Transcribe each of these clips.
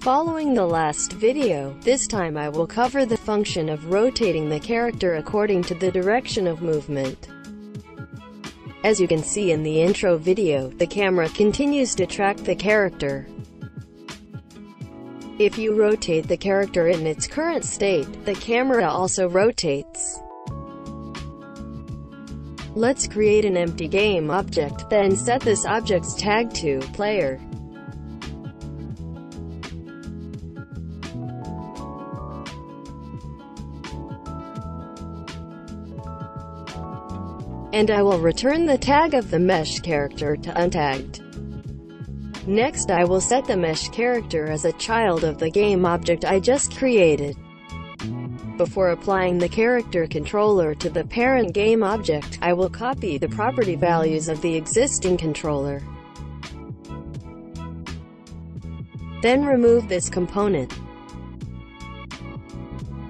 Following the last video, this time I will cover the function of rotating the character according to the direction of movement. As you can see in the intro video, the camera continues to track the character. If you rotate the character in its current state, the camera also rotates. Let's create an empty game object, then set this object's tag to player. And I will return the tag of the mesh character to untagged. Next I will set the mesh character as a child of the game object I just created. Before applying the character controller to the parent game object, I will copy the property values of the existing controller. Then remove this component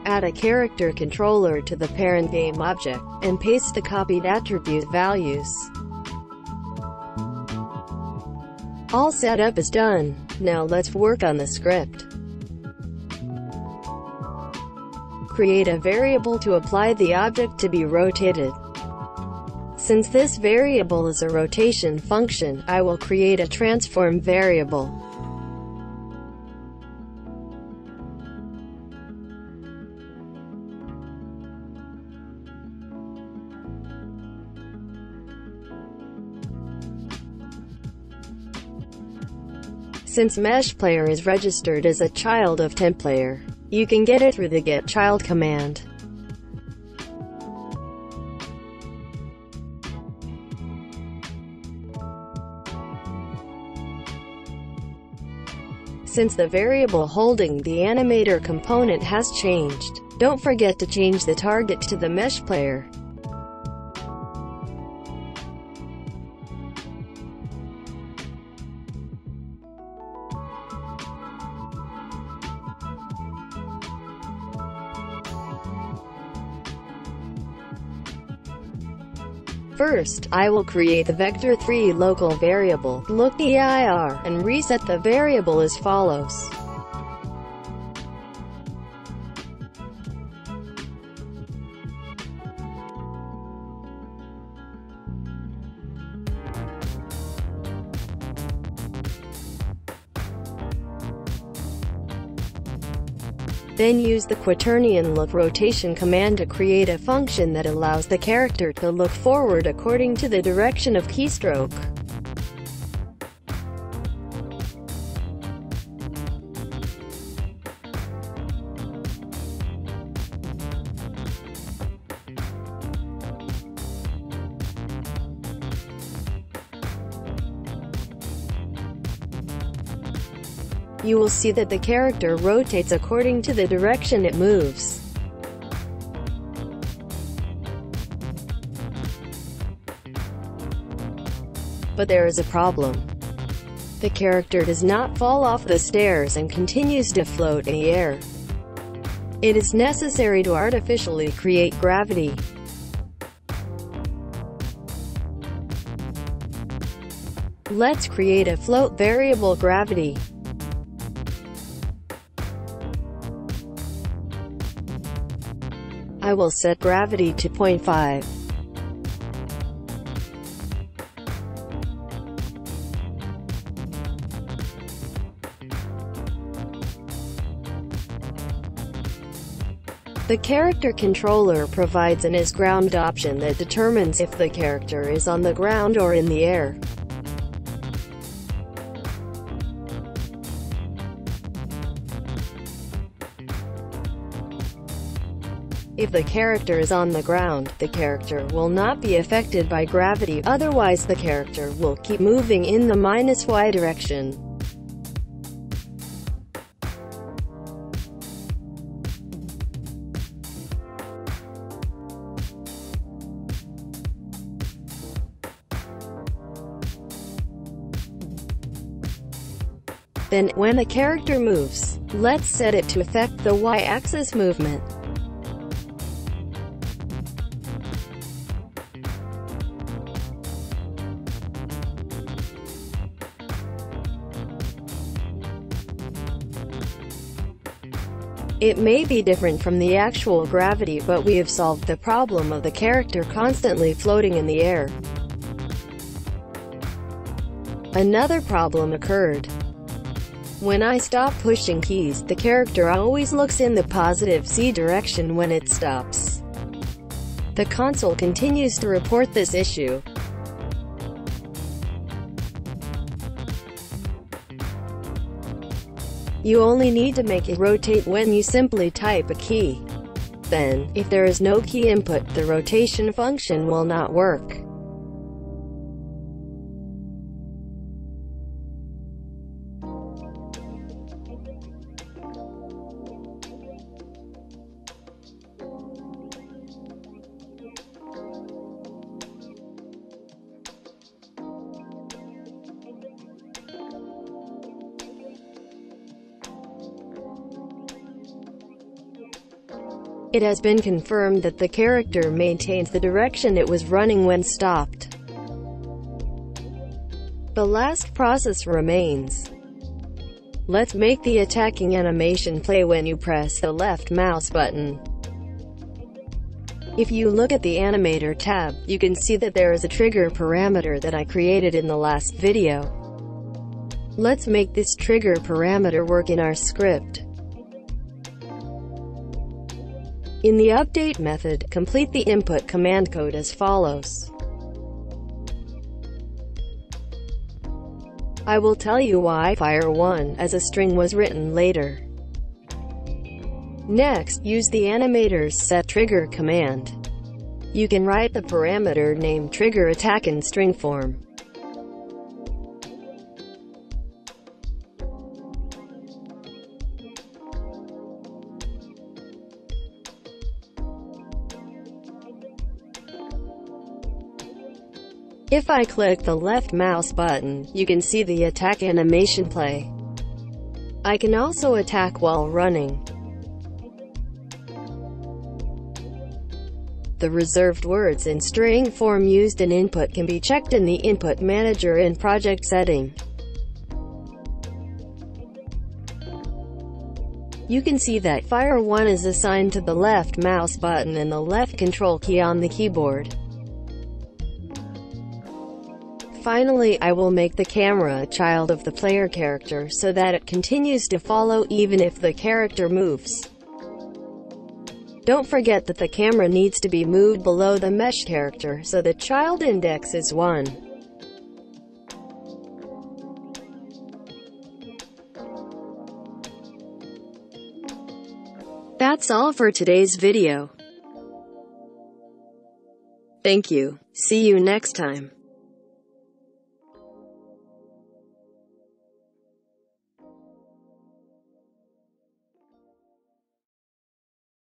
add a character controller to the parent game object, and paste the copied attribute values. All setup is done. Now let's work on the script. Create a variable to apply the object to be rotated. Since this variable is a rotation function, I will create a transform variable. Since Mesh Player is registered as a child of TempPlayer, you can get it through the getChild command. Since the variable holding the animator component has changed, don't forget to change the target to the mesh player. First, I will create the vector3 local variable, lookDIR, and reset the variable as follows. Then use the quaternion look rotation command to create a function that allows the character to look forward according to the direction of keystroke. You will see that the character rotates according to the direction it moves. But there is a problem. The character does not fall off the stairs and continues to float in the air. It is necessary to artificially create gravity. Let's create a float variable gravity. I will set gravity to 0.5. The character controller provides an is ground option that determines if the character is on the ground or in the air. If the character is on the ground, the character will not be affected by gravity, otherwise the character will keep moving in the minus y direction. Then, when the character moves, let's set it to affect the y-axis movement. It may be different from the actual gravity but we have solved the problem of the character constantly floating in the air. Another problem occurred. When I stop pushing keys, the character always looks in the positive Z direction when it stops. The console continues to report this issue. You only need to make it rotate when you simply type a key. Then, if there is no key input, the rotation function will not work. It has been confirmed that the character maintains the direction it was running when stopped. The last process remains. Let's make the attacking animation play when you press the left mouse button. If you look at the Animator tab, you can see that there is a trigger parameter that I created in the last video. Let's make this trigger parameter work in our script. In the update method, complete the input command code as follows. I will tell you why fire1 as a string was written later. Next, use the animator's set trigger command. You can write the parameter name trigger attack in string form. If I click the left mouse button, you can see the attack animation play. I can also attack while running. The reserved words in string form used in input can be checked in the Input Manager in Project Setting. You can see that Fire 1 is assigned to the left mouse button and the left control key on the keyboard. Finally, I will make the camera a child of the player character so that it continues to follow even if the character moves. Don't forget that the camera needs to be moved below the mesh character so the child index is 1. That's all for today's video. Thank you. See you next time.